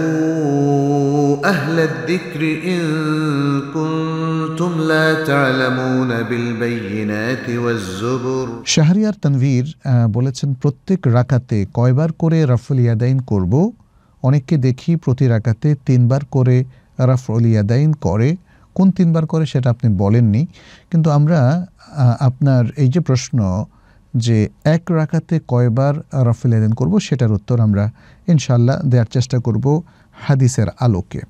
فاسألوا أهل الذكر إن كنتم لا تعلمون بالبينات والزبر শাহরিয়ার তানভীর আহ, বলেছেন প্রত্যেক রাকাতে কয়বার করে রাফুল ইয়াদাইন করব অনেককে দেখি প্রতি রাকাতে তিনবার করে রাফুল ইয়াদাইন করে কোন তিনবার করে সেটা আপনি বলেননি কিন্তু আমরা আহ, আপনার এই যে প্রশ্ন যে এক রাকাতে কয়বার রাফুল ইয়াদাইন করব সেটার উত্তর আমরা ইনশাল্লাহ দেওয়ার চেষ্টা করব হাদিসের আলোকে।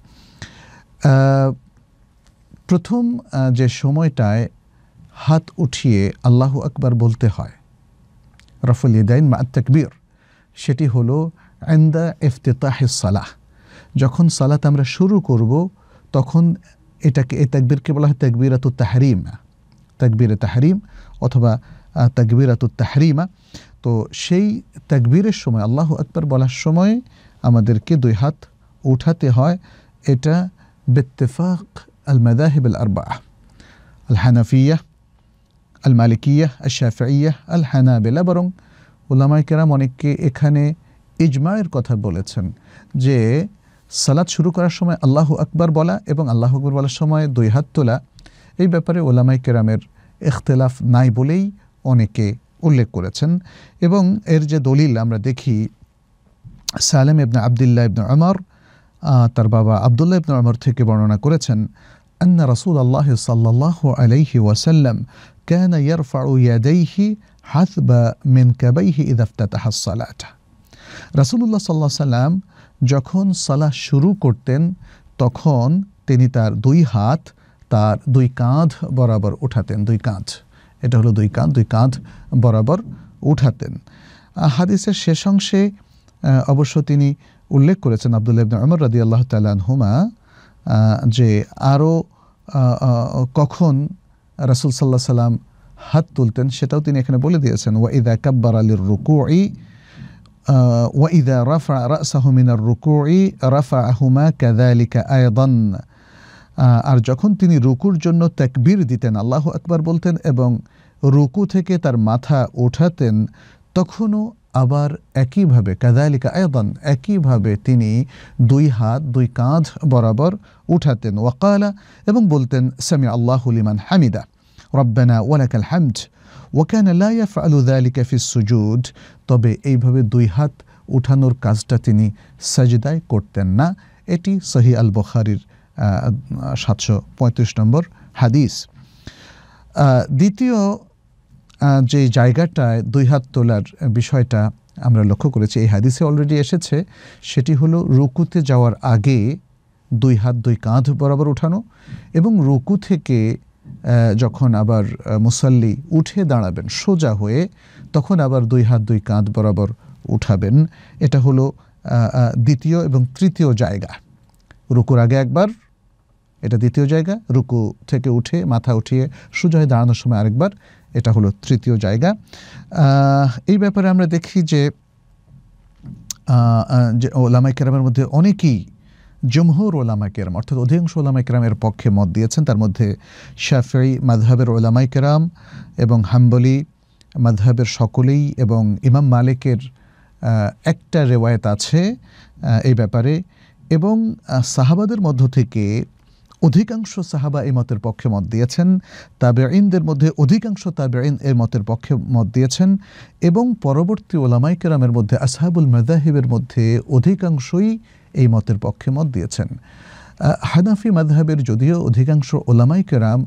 প্রথম যে সময়টায় হাত উঠিয়ে আল্লাহ আকবার বলতে হয়, রফুল ইদাইন মা তাকবীর সেটি হলো আন্দা ইফতেতাহ সালাহ। যখন সালাত আমরা শুরু করব, তখন এটাকে, এই তাকবীরকে বলা হয় তাকবীরাতু তাহরিম, তাকবীরে তাহরিম অথবা তাকবীরাতু তাহরিমা। তো সেই তাকবীরের সময়, আল্লাহ আকবর বলার সময় আমাদেরকে দুই হাত উঠাতে হয়। এটা বেত্তেফাক আল মাদাহিব আল আরবা আল হানাফিয়া আল মালিকিয়া আল শাফিয়া আল হানাবেলা বরং ওলামাই কেরাম অনেককে এখানে ইজমায়ের কথা বলেছেন যে সালাদ শুরু করার সময় আল্লাহ আকবার বলা এবং আল্লাহ আকবর বলার সময় দুই হাত তোলা। এই ব্যাপারে ওলামাই কেরামের ইখতলাফ নাই বলেই অনেকে উল্লেখ করেছেন এবং এর যে দলিল আমরা দেখি সালেম ইবনে আবদুল্লাহ ইবনে আমর আহ, তার বাবা আবদুল্লাহ ইবনে আমর থেকে বর্ণনা করেছেন أن رسول الله صلى الله عليه وسلم كان يرفع يديه حذب منكبيه إذا افتتح الصلاة রাসূলুল্লাহ সাল্লাহ সাল্লাম যখন সালাহ শুরু করতেন তখন তিনি তার দুই হাত তার দুই কাঁধ বরাবর উঠাতেন দুই কাঁধ এটা হলো দুই কাঁধ দুই কাঁধ বরাবর উঠাতেন। হাদিসের শেষ অংশে অবশ্য তিনি উল্লেখ করেছেন আবদুল্লাহ ইবনে ওমর রাদি আল্লাহ তালাহুমা যে আরও কখন রাসুল সাল্লাহ সাল্লাম হাত তুলতেন সেটাও তিনি এখানে বলে দিয়েছেন। ওয়া ইদা কাব্বার আলীর রুকুই ওয়া ইদা রাফা রাসাহমিনার রুকুই রাফা আহুমা কাদালিকা আয়দন। আর যখন তিনি রুকুর জন্য তাকবীর দিতেন, আল্লাহ আকবার বলতেন এবং রুকু থেকে তার মাথা ওঠাতেন, তখনও আবার একইভাবে কাদালিকা আয়দান একইভাবে তিনি দুই হাত, দুই কাঁধ বরাবর উঠাতেন। ওয়াকালা এবং বলতেন সামি আল্লাহ লিমান হামিদা, রব্বানা ওয়ালাকাল হামদ ওয়াকানা লা ইয়াফআলু যালিকা ফিস সুজুদ। তবে এইভাবে দুই হাত উঠানোর কাজটা তিনি সাজদায় করতেন না। এটি সহি আল বুখারীর সাতশো পঁয়ত্রিশ নম্বর হাদিস। দ্বিতীয় যে জায়গাটায় দুই হাত তোলার বিষয়টা আমরা লক্ষ্য করেছি, এই হাদিসে অলরেডি এসেছে, সেটি হলো রুকুতে যাওয়ার আগে দুই হাত, দুই কাঁধ বরাবর উঠানো এবং রুকু থেকে যখন আবার মুসল্লি উঠে দাঁড়াবেন, সোজা হয়ে তখন আবার দুই হাত, দুই কাঁধ বরাবর উঠাবেন। এটা হলো দ্বিতীয় এবং তৃতীয় জায়গা। রুকুর আগে একবার এটা দ্বিতীয় জায়গা। রুকু থেকে উঠে, মাথা উঠিয়ে সোজা হয়ে দাঁড়ানোর সময় আরেকবার। এটা হলো তৃতীয় জায়গা। এই ব্যাপারে আমরা দেখি যে যে ওলামাই কেরামের মধ্যে অনেকেই জমহুর ওলামাই কেরাম, অর্থাৎ অধিকাংশ ওলামাই কেরামের পক্ষে মত দিয়েছেন। তার মধ্যে শাফি মাধহাবের ওলামাই কেরাম এবং হাম্বলি মাধহাবের সকলেই এবং ইমাম মালিকের একটা রেওয়ায়ত আছে এই ব্যাপারে। এবং সাহাবাদের মধ্য থেকে অধিকাংশ সাহাবা এই মতের পক্ষে মত দিয়েছেন, তাবেঈনদের মধ্যে অধিকাংশ তাবেঈন এই মতের পক্ষে মত দিয়েছেন এবং পরবর্তী ওলামাই কেরামের মধ্যে, আসহাবুল মাদাহিবের মধ্যে অধিকাংশই এই মতের পক্ষে মত দিয়েছেন। হানাফি মাযহাবের যদিও অধিকাংশ ওলামাই কেরাম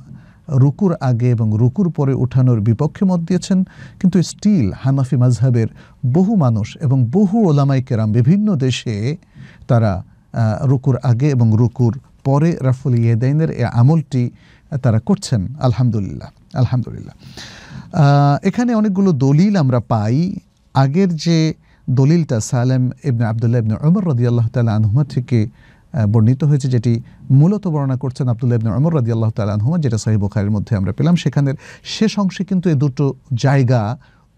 রুকুর আগে এবং রুকুর পরে উঠানোর বিপক্ষে মত দিয়েছেন, কিন্তু স্টিল হানাফি মাযহাবের বহু মানুষ এবং বহু ওলামাই কেরাম বিভিন্ন দেশে তারা রুকুর আগে এবং রুকুর পরে রাফুল ইয়েদাইনের এই আমলটি তারা করছেন, আলহামদুলিল্লাহ আলহামদুলিল্লাহ। এখানে অনেকগুলো দলিল আমরা পাই। আগের যে দলিলটা সালেম ইবনে আবদুল্লাহ ইবনে ওমর রদি আল্লাহ তালা আনহুমা থেকে বর্ণিত হয়েছে, যেটি মূলত বর্ণনা করছেন আবদুল্লাহ ইবনে ওমর রদি আল্লাহ তালা আনহুমা, যেটা সাহিব বুখারীর মধ্যে আমরা পেলাম। সেখানের শেষ অংশে কিন্তু এই দুটো জায়গা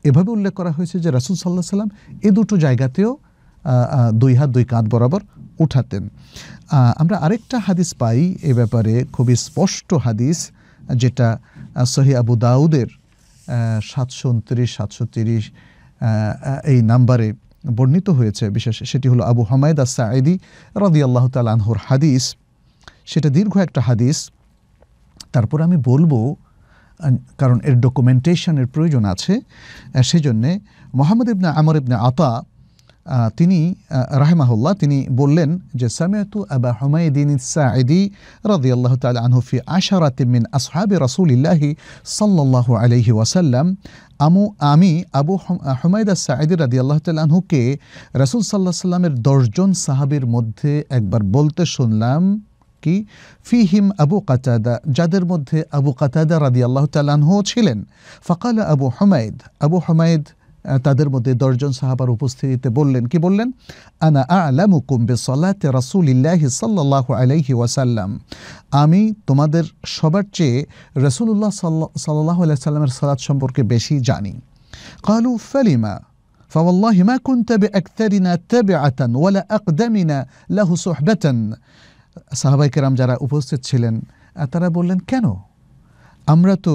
এভাবে উল্লেখ করা হয়েছে যে রাসুল সাল্লাহ সাল্লাম এই দুটো জায়গাতেও দুই হাত দুই কাঁধ বরাবর উঠাতেন। আমরা আরেকটা হাদিস পাই এ ব্যাপারে, খুবই স্পষ্ট হাদিস, যেটা সহি আবু দাউদের সাতশো উনত্রিশ, সাতশো তিরিশ এই নাম্বারে বর্ণিত হয়েছে। বিশেষ, সেটি হলো আবু হামায়দ আস সাঈদি রাদি আল্লাহ তালানহর হাদিস। সেটা দীর্ঘ একটা হাদিস। তারপর আমি বলব কারণ এর ডকুমেন্টেশনের প্রয়োজন আছে। সেজন্যে মোহাম্মদ ইবনে আমর ইবনে আতা তিনি রাহেমাহুল্লাহ, তিনি বললেন যে সামিয়াতু আবা হুমায়দিন সাঈদি রাদিয়াল্লাহু তাআলা আনহু ফি আশারাতিন মিন আসহাবি রাসূলিল্লাহি সাল্লাল্লাহু আলাইহি ওয়াসাল্লাম। আমু, আমি, আবু হুমায়দা সাঈদি রাদিয়াল্লাহু তাআলা আনহুকে রাসূল সাল্লাল্লাহু আলাইহি সাল্লামের দশজন সাহাবীর মধ্যে একবার বলতে শুনলাম, কি? ফিহিম আবু কাতাদা যাদের মধ্যে আবু কাতাদা রাদি আল্লাহ তালানহ ছিলেন। ফকাল আবু হমায়দ আবু হমায়দ তাদের মধ্যে দশজন সাহাবার উপস্থিতিতে বললেন কি বললেন আনা আলামুকুম বেসলাতে রাসুলিল্লাহি সাল্লাহ আলাইহি ওয়াসাল্লাম আমি তোমাদের সবার চেয়ে রসুল্লাহ সাল্লাহ আলাইসাল্লামের সালাদ সম্পর্কে বেশি জানি কালু ফালিমা فوالله ما كنت بأكثرنا تبعة ولا أقدمنا له صحبة সাহাবাইকেরাম যারা উপস্থিত ছিলেন তারা বললেন কেন আমরা তো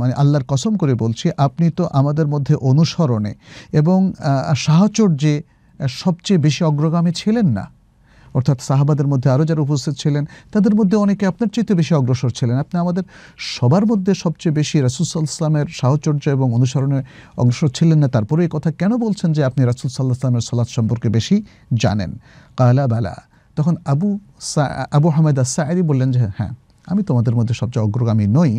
মানে আল্লাহর কসম করে বলছি, আপনি তো আমাদের মধ্যে অনুসরণে এবং সাহচর্যে সবচেয়ে বেশি অগ্রগামী ছিলেন না। অর্থাৎ সাহাবাদের মধ্যে আরও যারা উপস্থিত ছিলেন, তাদের মধ্যে অনেকে আপনার চেয়ে বেশি অগ্রসর ছিলেন। আপনি আমাদের সবার মধ্যে সবচেয়ে বেশি রাসুসাল ইসলামের সাহচর্য এবং অনুসরণে অগ্রসর ছিলেন না। তারপরে এই কথা কেন বলছেন যে আপনি রাসুল সাল্লাহ ইসলামের সালাদ সম্পর্কে বেশি জানেন? কালা বালা। তখন আবু আবু হামেদ আসায়রি বললেন যে হ্যাঁ আমি তোমাদের মধ্যে সবচেয়ে অগ্রগামী নই।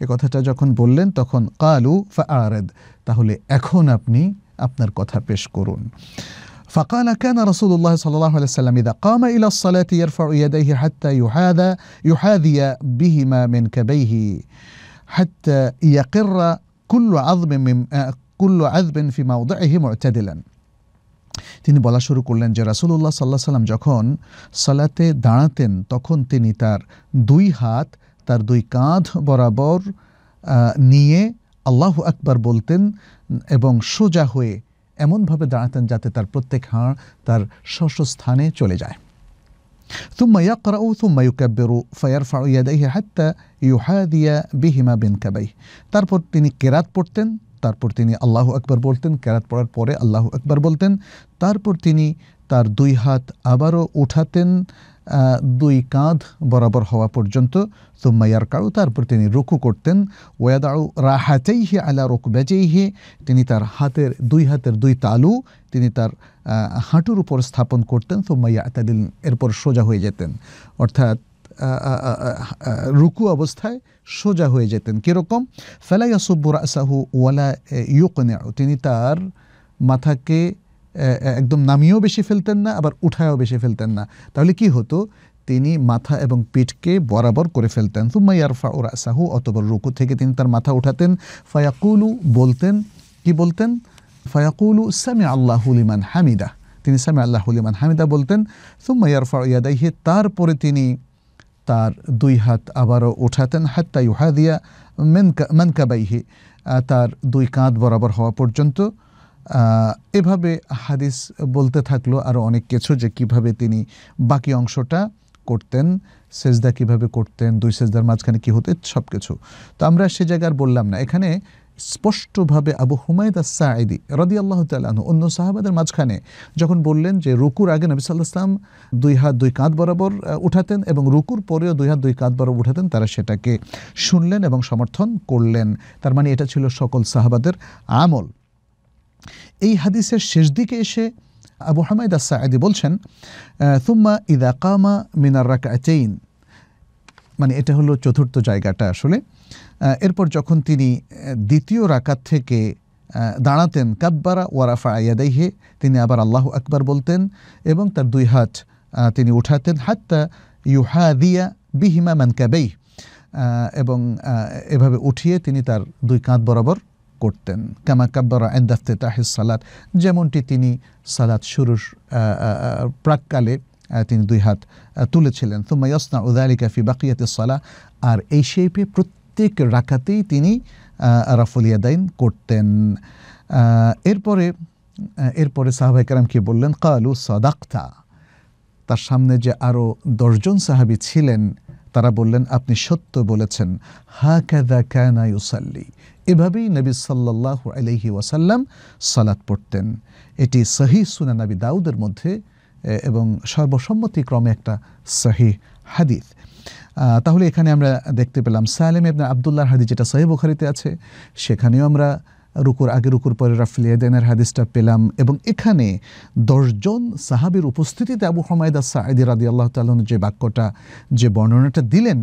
এ কথাটা যখন বললেন তখন কালু ফাআরেদ তাহলে এখন আপনি আপনার কথা পেশ করুন فقال كان رسول الله صلى الله عليه وسلم إذا قام إلى الصلاة يرفع يديه حتى يحاذى يحاذي بهما من كبيه حتى يقر كل عظم من كل عذب في موضعه معتدلا তিনি বলা শুরু করলেন যে রাসুল্লাহ সাল্লাহ সাল্লাম যখন সালাতে দাঁড়াতেন তখন তিনি তার দুই হাত তার দুই কাঁধ বরাবর নিয়ে আল্লাহ আকবার বলতেন এবং সোজা হয়ে এমনভাবে দাঁড়াতেন যাতে তার প্রত্যেক হাড় তার স্বস্ব স্থানে চলে যায় ثم يقرأ ثم يكبر فيرفع يديه حتى يحاذي بهما بنكبيه তারপর তিনি কেরাত পড়তেন তারপর তিনি আল্লাহ আকবর বলতেন কেরাত পড়ার পরে আল্লাহ আকবর বলতেন তারপর তিনি তার দুই হাত আবারও উঠাতেন দুই কাঁধ বরাবর হওয়া পর্যন্ত সুম্মাইয়ার কাউ তারপর তিনি রুকু করতেন। ওয়াদাউ রাহাতেইহে আলা রুক বেজেইহে তিনি তার হাতের দুই হাতের দুই তালু, তিনি তার হাঁটুর উপর স্থাপন করতেন সুম্মাইয়া আতাদিল এরপর সোজা হয়ে যেতেন। অর্থাৎ রুকু অবস্থায় সোজা হয়ে যেতেন। কীরকম? ফেলাইয়া সুব্বুর আসাহু ওয়ালা ইউকনে তিনি তার মাথাকে একদম নামিয়েও বেশি ফেলতেন না, আবার উঠায়ও বেশি ফেলতেন না। তাহলে কি হতো? তিনি মাথা এবং পিঠকে বরাবর করে ফেলতেন। তুম্মা ইয়ারফা ওর আসাহু অতবর রুকু থেকে তিনি তার মাথা উঠাতেন। ফায়াকুলু বলতেন, কি বলতেন? ফায়াকুলু সামি আল্লাহুলিমান হামিদা। তিনি সামি আল্লাহুলিমান হামিদা বলতেন। তুম্মা ইয়ারফা ইয়াদাইহে, তারপরে তিনি তার দুই হাত আবারও উঠাতেন। হাত্তা ইউহাদিয়া মেনকা, মেনকাবাইহি তার দুই কাঁধ বরাবর হওয়া পর্যন্ত। এভাবে হাদিস বলতে থাকল আরও অনেক কিছু যে কীভাবে তিনি বাকি অংশটা করতেন, সেজদা কীভাবে করতেন, দুই সেজদার মাঝখানে কী হতো সব কিছু। তো আমরা সে জায়গার বললাম না। এখানে স্পষ্টভাবে আবু হুমায়দ সাঈদি রদি আল্লাহ তালু অন্য সাহাবাদের মাঝখানে যখন বললেন যে রুকুর আগে নবী সাল্লাহ ইসলাম দুই হাত, দুই কাঁধ বরাবর উঠাতেন এবং রুকুর পরেও দুই হাত, দুই কাঁধ বরাবর উঠাতেন, তারা সেটাকে শুনলেন এবং সমর্থন করলেন। তার মানে এটা ছিল সকল সাহাবাদের আমল। এই হাদিসের শেষ দিকে এসে আবু হামায়দ সাঈদি বলছেন তুম্মা ইদা কামা মিনার রাকাচেইন মানে এটা হলো চতুর্থ জায়গাটা আসলে। এরপর যখন তিনি দ্বিতীয় রাকাত থেকে দাঁড়াতেন, কাব্বারা ওয়ারাফা আয়াদাইহে তিনি আবার আল্লাহ আকবার বলতেন এবং তার দুই হাত তিনি উঠাতেন, হাত্তা ইউহাদিয়া বিহিমা মানকাবেই এবং এভাবে উঠিয়ে তিনি তার দুই কাঁধ বরাবর করতেন। কামা কাব্বরা এন্দাফতে তাহিস সালাত, যেমনটি তিনি সালাত শুরুর প্রাককালে তিনি দুই হাত তুলেছিলেন। তুম্মা ইয়সনা উদালিকা ফি বাকিয়াতে সালা আর এই শেপে প্রত্যেক রাখাতেই তিনি রাফুলিয়াদাইন করতেন। এরপরে এরপরে সাহাবাই কারামকে বললেন? কালু সদাক্তা। তার সামনে যে আরও দশজন সাহাবি ছিলেন, তারা বললেন, আপনি সত্য বলেছেন। হা কাদা ক্যানা ইউসাল্লি। এভাবেই নবী সাল্লাহ আলহি ওয়াসাল্লাম সালাত পড়তেন। এটি সহি সুনা নবী দাউদের মধ্যে এবং সর্বসম্মতিক্রমে একটা সহি হাদিস। তাহলে এখানে আমরা দেখতে পেলাম সালেম এবনা আবদুল্লাহ হাদিস যেটা সহি বুখারিতে আছে, সেখানেও আমরা রুকুর আগে, রুকুর পরে রাফলিয়াদের হাদিসটা পেলাম এবং এখানে দশজন সাহাবির উপস্থিতিতে আবু হমায়দা সাঈদি রাদি আল্লাহ তালন যে বাক্যটা, যে বর্ণনাটা দিলেন,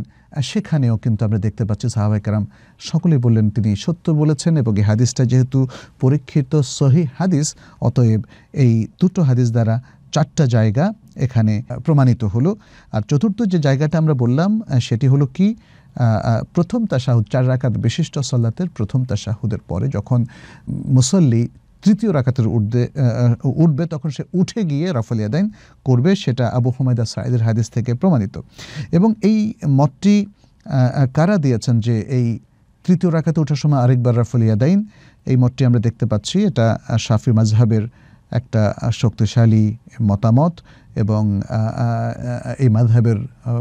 সেখানেও কিন্তু আমরা দেখতে পাচ্ছি সাহাবাই কারাম সকলে বললেন তিনি সত্য বলেছেন এবং এই হাদিসটা যেহেতু পরীক্ষিত সহি হাদিস, অতএব এই দুটো হাদিস দ্বারা চারটা জায়গা এখানে প্রমাণিত হলো। আর চতুর্থ যে জায়গাটা আমরা বললাম, সেটি হলো কি? প্রথম তাশাহুদ চার রাকাত বিশিষ্ট সল্লাতের প্রথম তাশাহুদের পরে যখন মুসল্লি তৃতীয় রাকাতের উঠবে উঠবে তখন সে উঠে গিয়ে রফল ইয়াদাইন করবে, সেটা আবু হুমায়দা সাইদের হাদিস থেকে প্রমাণিত। এবং এই মতটি কারা দিয়েছেন যে এই তৃতীয় রাকাতে ওঠার সময় আরেকবার রাফল ইয়াদাইন, এই মতটি আমরা দেখতে পাচ্ছি। এটা শাফি মাজহাবের একটা শক্তিশালী মতামত এবং এই মাঝহের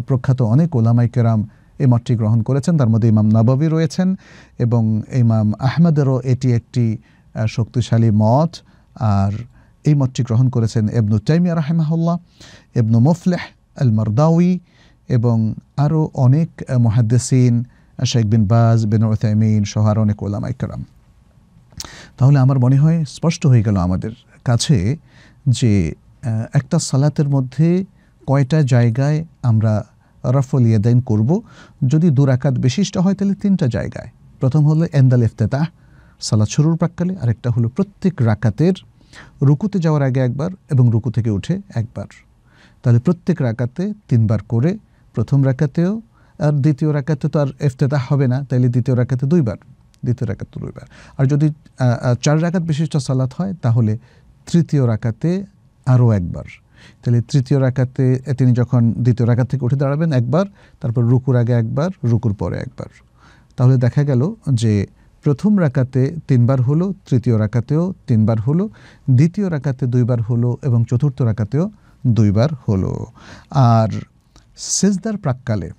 প্রখ্যাত অনেক ওলামাই কেরাম এই মতটি গ্রহণ করেছেন। তার মধ্যে ইমাম নবাবী রয়েছেন এবং ইমাম আহমেদেরও এটি একটি শক্তিশালী মত আর এই মতটি গ্রহণ করেছেন এবনু তাইমিয়া রাহেমাহুল্লাহ এবনু মুফলেহ আল মারদাউই এবং আরও অনেক মহাদ্দেসিন শেখ বিন বাজ, বিন ওসাইমিন সহ আর অনেক ওলামা ইকরাম তাহলে আমার মনে হয় স্পষ্ট হয়ে গেল আমাদের কাছে যে একটা সালাতের মধ্যে কয়টা জায়গায় আমরা রফল ইয়াদাইন করব। যদি দুরাকাত বিশিষ্ট হয়, তাহলে তিনটা জায়গায়। প্রথম হলো এন্দাল ইফতেতাহ, সালাদ শুরুর প্রাককালে। আরেকটা হলো প্রত্যেক রাকাতের রুকুতে যাওয়ার আগে একবার এবং রুকু থেকে উঠে একবার। তাহলে প্রত্যেক রাকাতে তিনবার করে প্রথম রাকাতেও, আর দ্বিতীয় রাকাতে তো আর ইফতেতাহ হবে না, তাইলে দ্বিতীয় রাকাতে দুইবার, দ্বিতীয় রাকাতে দুইবার। আর যদি চার রাকাত বিশিষ্ট সালাত হয়, তাহলে তৃতীয় রাকাতে আরও একবার। তাহলে তৃতীয় রাকাতে, তিনি যখন দ্বিতীয় রাকাত থেকে উঠে দাঁড়াবেন একবার, তারপর রুকুর আগে একবার, রুকুর পরে একবার। তাহলে দেখা গেল যে প্রথম রাকাতে তিনবার হলো, তৃতীয় রাকাতেও তিনবার হলো, দ্বিতীয় রাকাতে দুইবার হলো এবং চতুর্থ রাকাতেও দুইবার হলো। আর সেজদার প্রাককালে,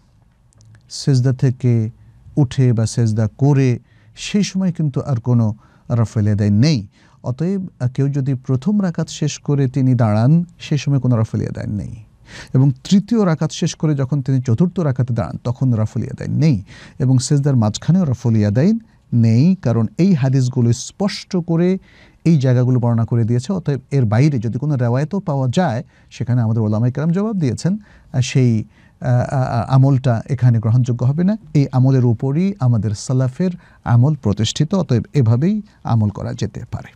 সেজদা থেকে উঠে বা সেজদা করে, সেই সময় কিন্তু আর কোনো রফেলে দেয় নেই। অতএব কেউ যদি প্রথম রাকাত শেষ করে তিনি দাঁড়ান, সে সময় কোনো রফলিয়া দেন নেই। এবং তৃতীয় রাকাত শেষ করে যখন তিনি চতুর্থ রাকাতে দাঁড়ান, তখন রফলিয়া দেন নেই এবং সেজদার মাঝখানেও রফলিয়া দেন নেই, কারণ এই হাদিসগুলো স্পষ্ট করে এই জায়গাগুলো বর্ণনা করে দিয়েছে। অতএব, এর বাইরে যদি কোনো রেওয়ায়তও পাওয়া যায়, সেখানে আমাদের ওলামাই কালাম জবাব দিয়েছেন সেই আমলটা এখানে গ্রহণযোগ্য হবে না। এই আমলের উপরই আমাদের সালাফের আমল প্রতিষ্ঠিত, অতএব এভাবেই আমল করা যেতে পারে।